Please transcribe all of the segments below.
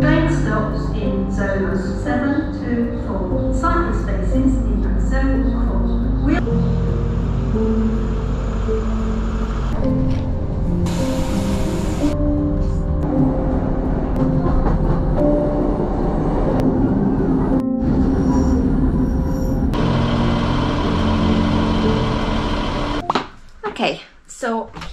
Train stops in zones 7 to 4. Cycle spaces in zone 4. We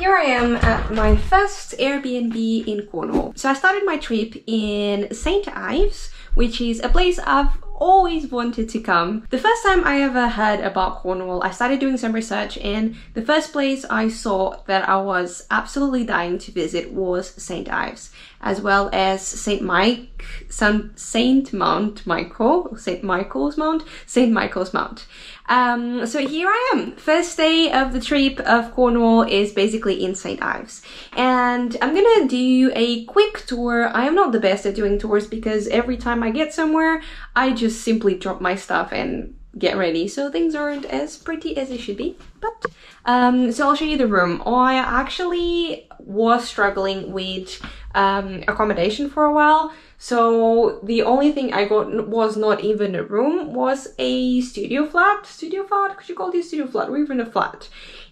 here I am at my first Airbnb in Cornwall. So I started my trip in St. Ives, which is a place I've always wanted to come. The first time I ever heard about Cornwall, I started doing some research and the first place I saw that I was absolutely dying to visit was St. Ives, as well as St. Mike, St. Mount Michael, St. Michael's Mount, St. Michael's Mount. Um, so here I am. First day of the trip of Cornwall is basically in St. Ives. And I'm gonna do a quick tour. I am not the best at doing tours because every time I get somewhere, I just simply drop my stuff and get ready. So things aren't as pretty as they should be. But, um, so I'll show you the room. I actually was struggling with um, accommodation for a while. So the only thing I got was not even a room, was a studio flat. Studio flat? Could you call this studio flat or even a flat?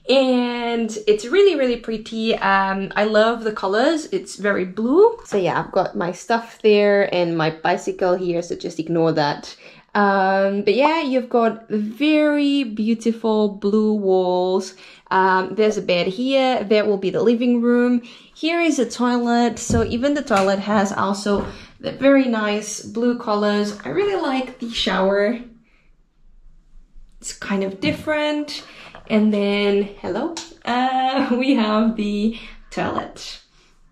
And it's really, really pretty. Um, I love the colors. It's very blue. So yeah, I've got my stuff there and my bicycle here, so just ignore that. Um, but yeah, you've got very beautiful blue walls. Um, there's a bed here. That will be the living room. Here is a toilet. So even the toilet has also the very nice blue colors. I really like the shower. It's kind of different. And then, hello, uh, we have the toilet.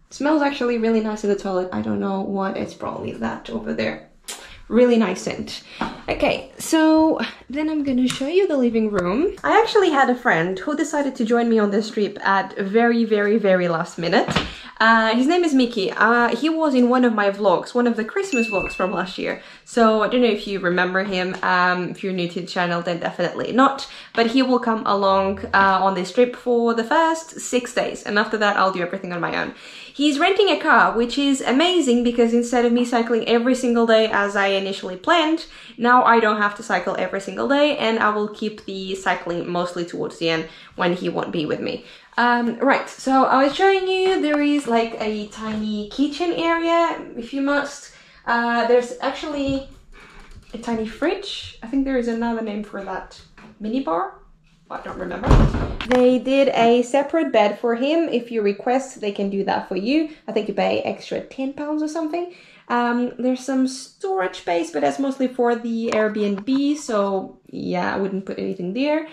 smells actually really nice in the toilet. I don't know what, it's probably that over there really nice scent. Okay, so then I'm gonna show you the living room. I actually had a friend who decided to join me on this trip at very, very, very last minute. Uh, his name is Mickey. Uh, he was in one of my vlogs, one of the Christmas vlogs from last year. So I don't know if you remember him. Um, if you're new to the channel, then definitely not. But he will come along uh, on this trip for the first six days. And after that, I'll do everything on my own. He's renting a car, which is amazing because instead of me cycling every single day as I initially planned, now I don't have to cycle every single day and I will keep the cycling mostly towards the end when he won't be with me. Um, right, so I was showing you there is like a tiny kitchen area, if you must. Uh, there's actually a tiny fridge. I think there is another name for that. Mini bar? I don't remember. They did a separate bed for him. If you request, they can do that for you. I think you pay extra 10 pounds or something. Um, there's some storage space, but that's mostly for the Airbnb. So yeah, I wouldn't put anything there.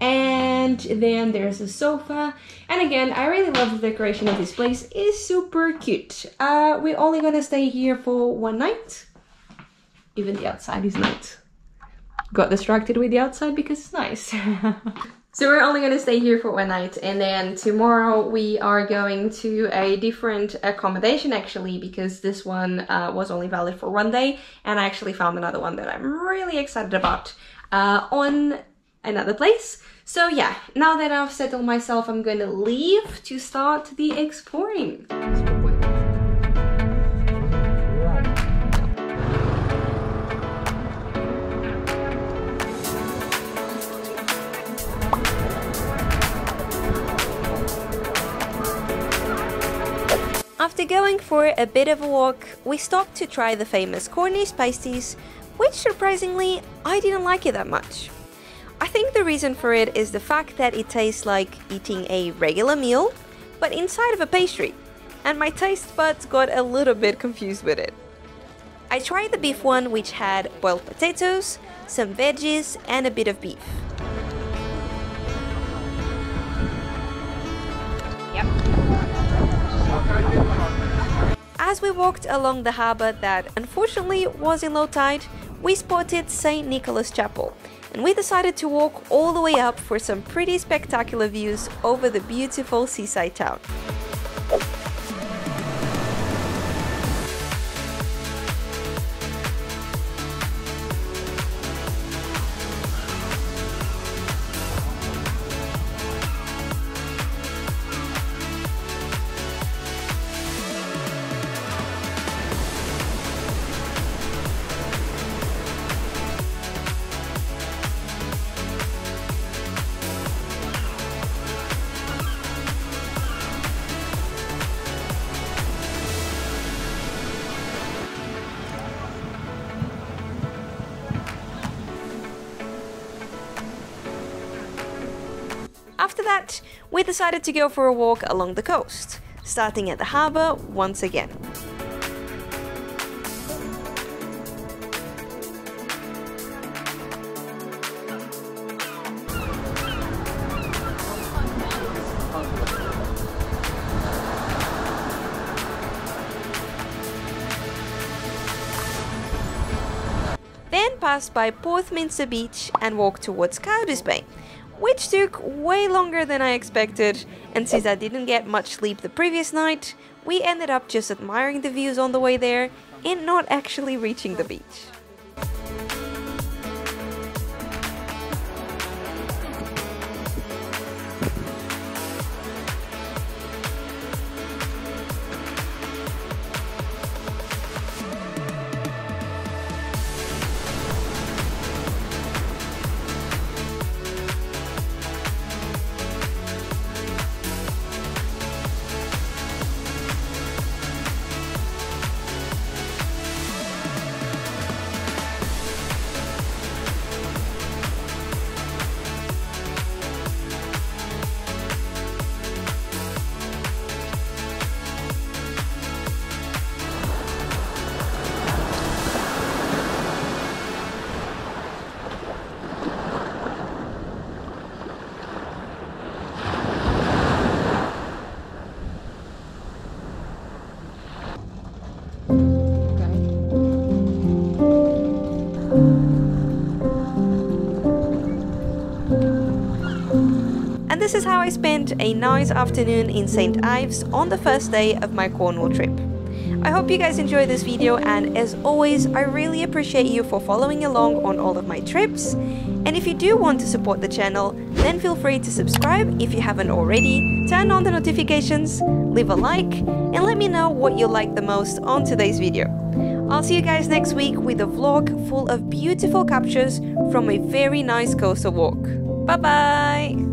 And then there's a sofa. And again, I really love the decoration of this place. It's super cute. Uh, we're only gonna stay here for one night. Even the outside is nice got distracted with the outside because it's nice. so we're only gonna stay here for one night and then tomorrow we are going to a different accommodation actually because this one uh, was only valid for one day and I actually found another one that I'm really excited about uh, on another place. So yeah, now that I've settled myself, I'm gonna leave to start the exploring. After going for a bit of a walk, we stopped to try the famous Cornish pasties, which surprisingly, I didn't like it that much. I think the reason for it is the fact that it tastes like eating a regular meal, but inside of a pastry, and my taste buds got a little bit confused with it. I tried the beef one, which had boiled potatoes, some veggies, and a bit of beef. As we walked along the harbour that unfortunately was in low tide, we spotted St. Nicholas Chapel, and we decided to walk all the way up for some pretty spectacular views over the beautiful seaside town. That, we decided to go for a walk along the coast, starting at the harbour once again. Then passed by Porthminster Beach and walked towards Carbis Bay, which took way longer than I expected, and since I didn't get much sleep the previous night, we ended up just admiring the views on the way there and not actually reaching the beach. Is how I spent a nice afternoon in St. Ives on the first day of my Cornwall trip. I hope you guys enjoyed this video and as always I really appreciate you for following along on all of my trips and if you do want to support the channel then feel free to subscribe if you haven't already, turn on the notifications, leave a like and let me know what you liked the most on today's video. I'll see you guys next week with a vlog full of beautiful captures from a very nice coastal walk. Bye bye!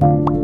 you